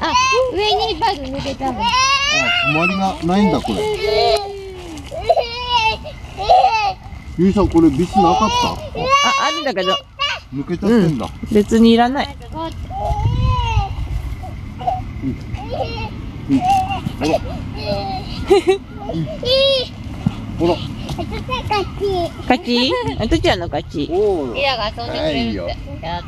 あ、上にバグ抜けたもん。あ、止まりがないんだ、これ。ゆいさん、これビスなかった？あ、あるんだけど、抜けちゃってんだ。別にいらない。ほら。勝ちあとちゃんの勝ち。おお。リラが遊んでくれるって。やっ